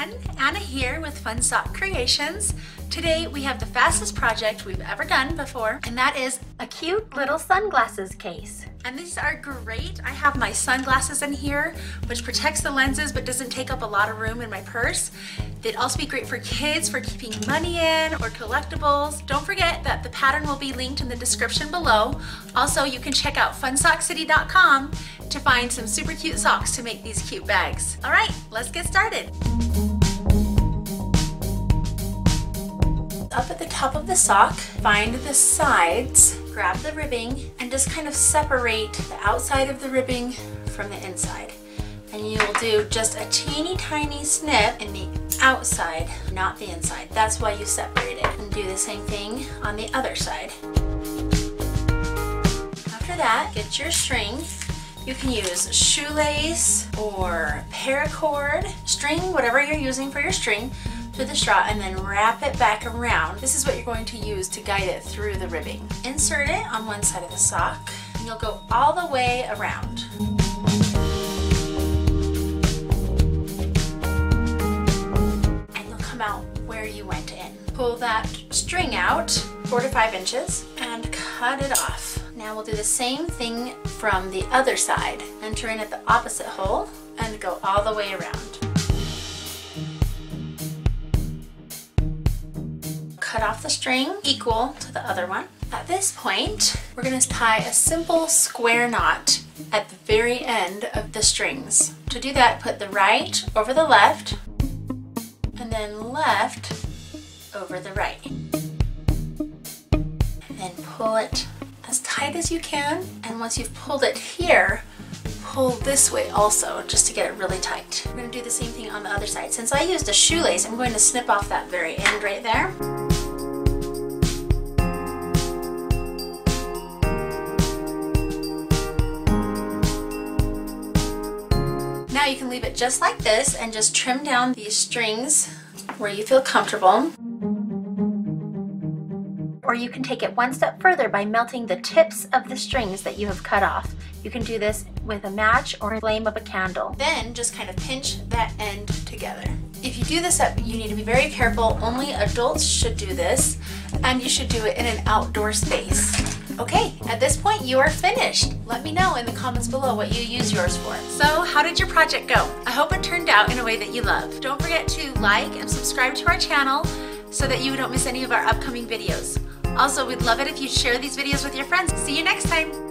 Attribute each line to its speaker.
Speaker 1: everyone, Anna here with Fun Sock Creations. Today we have the fastest project we've ever done before, and that is a cute little sunglasses case. And these are great. I have my sunglasses in here, which protects the lenses but doesn't take up a lot of room in my purse. They'd also be great for kids for keeping money in or collectibles. Don't forget that the pattern will be linked in the description below. Also, you can check out funsockcity.com to find some super cute socks to make these cute bags. All right, let's get started. Up at the top of the sock, find the sides, grab the ribbing, and just kind of separate the outside of the ribbing from the inside. And you'll do just a teeny tiny snip in the outside, not the inside. That's why you separate it. And do the same thing on the other side. After that, get your string. You can use shoelace or paracord, string, whatever you're using for your string to the straw and then wrap it back around. This is what you're going to use to guide it through the ribbing. Insert it on one side of the sock and you'll go all the way around. And you'll come out where you went in. Pull that string out four to five inches and cut it off. Now we'll do the same thing from the other side. Enter in at the opposite hole and go all the way around. Cut off the string equal to the other one. At this point, we're going to tie a simple square knot at the very end of the strings. To do that, put the right over the left, and then left over the right. And then pull it as tight as you can, and once you've pulled it here, pull this way also, just to get it really tight. We're going to do the same thing on the other side. Since I used a shoelace, I'm going to snip off that very end right there. Now you can leave it just like this and just trim down these strings where you feel comfortable. Or you can take it one step further by melting the tips of the strings that you have cut off. You can do this with a match or a flame of a candle. Then just kind of pinch that end together. If you do this up, you need to be very careful. Only adults should do this and you should do it in an outdoor space. Okay, at this point you are finished. Let me know in the comments below what you use yours for. So how did your project go? I hope it turned out in a way that you love. Don't forget to like and subscribe to our channel so that you don't miss any of our upcoming videos. Also, we'd love it if you share these videos with your friends. See you next time.